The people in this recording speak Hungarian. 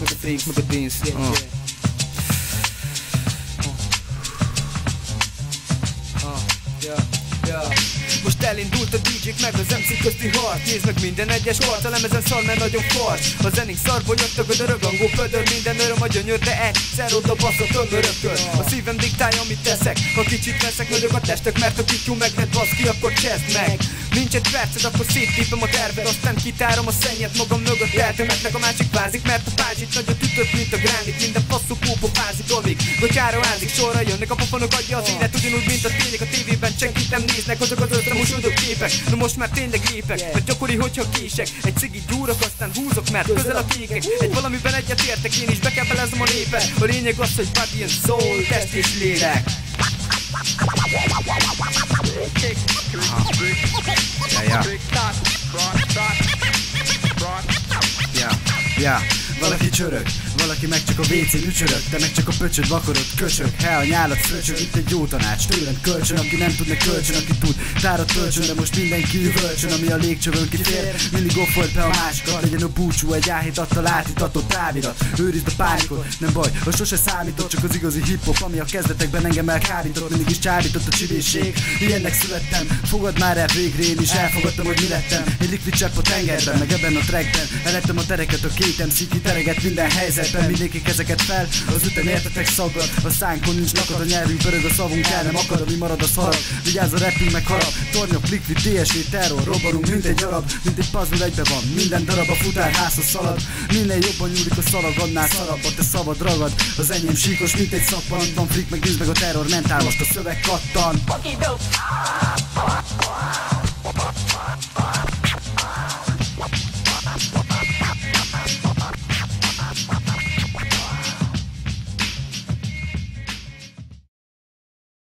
Beat meg a freak, meg a dance. Ah. Ah. Ja, ja. Most elindult a DJ-k meg az MC közti harc Nézd meg minden egyes arc, a lemezen szar, mert nagyon fars A zenénk szarból jöttök, a dörögangó pödör Minden öröm a gyönyör, de egyszer oda baszott ömörökön A szívem diktálja, amit teszek. Ha kicsit veszek, nagyok a testek, mert a kityú meg lett baszki, akkor cseszd meg. Nincs egy perced, akkor széttípem a terved. Aztán kitárom a szennyet magam mögött. Eltemetnek a másik vázik Mert a pázsit nagyot ütött, mint a gránit. Minden passzú púpa fázik olvik Gotyára ázik, sorra jönnek a pofonok adja az élet Ugyanúgy, mint a tények a tévében Senkit nem néznek, azok az összemosódó képek. No most már tényleg lépek, mert gyakori, hogyha kések. Egy cigit gyúrok, aztán húzok, mert közel a kékek Egy valamiben egyet értek, én is be kapelazmo libe Orine głosoć padnie zól Też nie ślirek Ja, ja. Ja, ja. Valaki csörög, valaki meg csak a WC ücsörög. Te meg csak a pöcsöd vakarod, köcsög. He a nyálat fröcsög, itt egy jó tanács. Tőlem kölcsön, aki nem tud, ne kölcsön Aki tud, tárat töltsön, de most mindenki üvölcsön Ami a légcsövön kifér, mindig offolt be a másikat Legyen a búcsú, egy áhítattal átítatott távirat. Őrizd a pánikot, nem baj, ha sose számított Csak az igazi hip-hop, ami a kezdetekben engem elkárított Mindig is csábított a csivészség Ilyennek születtem, fogad már el végre Én is elfogadtam, hogy mi lettem. Egy likvid csepp a tengerben, meg ebben a trackben Elettem a tereket, a két MC tereget minden helyzetben Mindenki kezeket fel, az ütem értetek szagad A szánkon nincs lakad, a nyelvünk pörög, a szavunk el nem akar, mi marad a szarab Vigyázz a repünk meg harap, tornyok, likvid, DSV, terror Robbanunk, mint egy arab, mint egy puzzle egybe van Minden darab a futárházhoz szalad. Minél jobban nyúlik a szalag, annál szarabb A te szabad ragad, az enyém síkos, mint egy szappan Van flik, meg meg a terror mentál, most a szöveg kattan. Fucking dope.